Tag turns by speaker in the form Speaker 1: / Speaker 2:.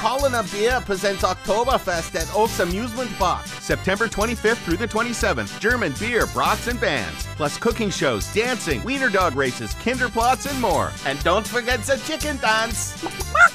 Speaker 1: Paulaner Beer presents Oktoberfest at Oaks Amusement Park. September 25th through the 27th. German beer, brats, and bands. Plus cooking shows, dancing, wiener dog races, Kinderplatz, and more. And don't forget the chicken dance.